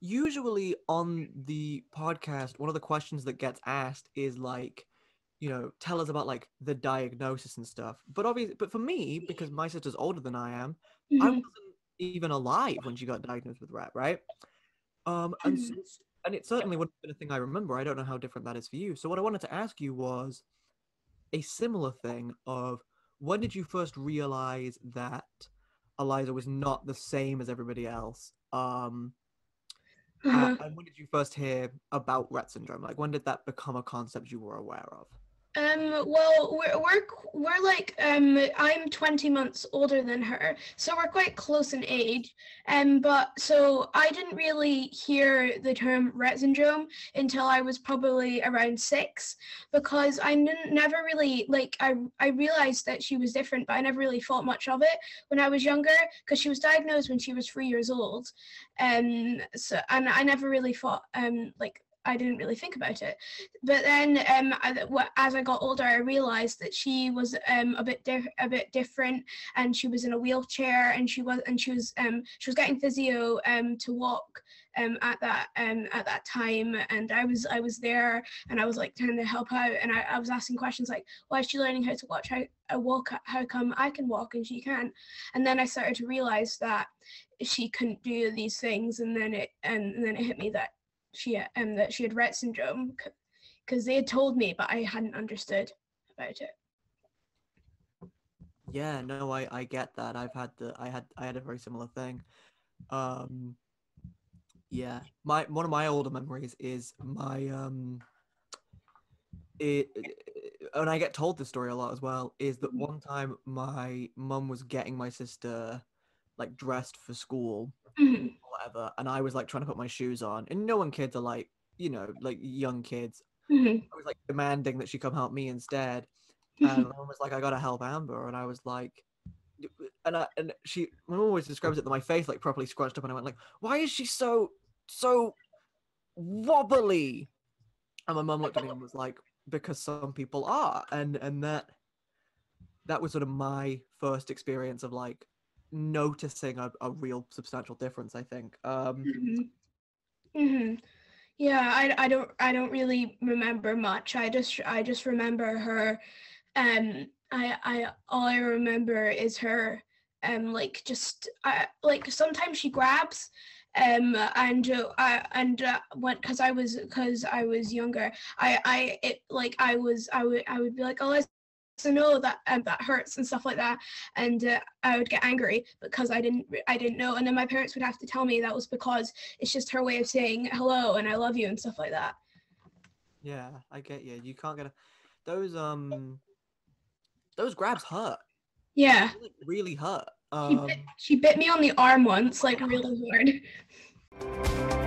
Usually on the podcast, one of the questions that gets asked is like, you know, tell us about like the diagnosis and stuff. But obviously, but for me, because my sister's older than I am, I Mhm. wasn't even alive when she got diagnosed with Rett, right? Um, and Mhm. and it certainly would have been a thing I remember. I don't know how different that is for you. So what I wanted to ask you was a similar thing of when did you first realize that Eliza was not the same as everybody else? Um, Uh-huh. and when did you first hear about Rett syndrome? Like when did that become a concept you were aware of? Um, well, we're, we're, we're like, um, I'm 20 months older than her, so we're quite close in age. Um, but so I didn't really hear the term Rett syndrome until I was probably around six, because I didn't, never really, like, I, I realized that she was different, but I never really thought much of it when I was younger, because she was diagnosed when she was three years old. Um, so, and I never really thought, um, like, I didn't really think about it. But then um as I got older I realized that she was um a bit di- a bit different and she was in a wheelchair and she was and she was um she was getting physio um to walk um at that um at that time. And I was I was there and I was like trying to help out and I, I was asking questions like why is she learning how to watch how uh, walk how come I can walk and she can't? And then I started to realize that she couldn't do these things and then it and then it hit me that she um that she had Rett syndrome because they had told me, but I hadn't understood about it. Yeah, no, I I get that. I've had the I had I had a very similar thing. Um yeah. My one of my older memories is my um it and I get told this story a lot as well, is that one time my mum was getting my sister like dressed for school Mhm, or whatever, and I was like trying to put my shoes on. And no one kids are like, you know, like young kids. mhm, I was like demanding that she come help me instead. And my mum was like, I gotta help Amber. And I was like, and I, and she, my mum always describes it that my face like properly scrunched up. And I went like, why is she so, so wobbly? And my mum looked at me and was like, because some people are. And, and that, that was sort of my first experience of like noticing a, a real substantial difference, I think. Um, Mhm. Mhm. Yeah, I, I don't I don't really remember much. I just I just remember her um I I all I remember is her um like just I like sometimes she grabs um and uh, I and uh, when cuz I was cuz I was younger I I it like I was I would I would be like oh let's so no that um, that hurts and stuff like that and uh, I would get angry because I didn't I didn't know and then my parents would have to tell me that was because it's just her way of saying hello and I love you and stuff like that. yeah, I get you. You can't get a, those, um, those grabs hurt. Yeah. Like, really hurt. She Um, bit, she bit me on the arm once, like really hard.